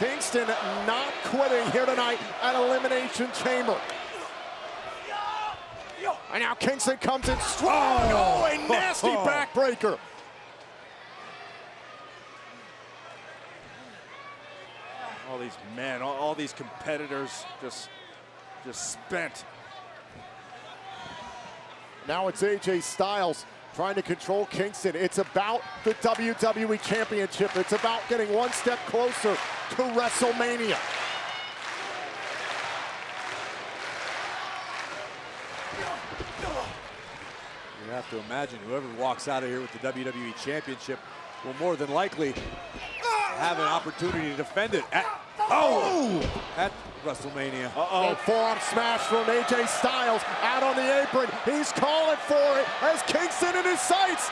Kingston not quitting here tonight at Elimination Chamber. And now Kingston comes in strong. Oh, a nasty oh, backbreaker. All these men, all, all these competitors just, just spent. Now it's AJ Styles trying to control Kingston. It's about the WWE Championship. It's about getting one step closer to WrestleMania. You have to imagine whoever walks out of here with the WWE Championship will more than likely have an opportunity to defend it at, oh, at WrestleMania. Uh-oh, forearm smash from AJ Styles out on the apron. He's calling for it as Kingston in his sights.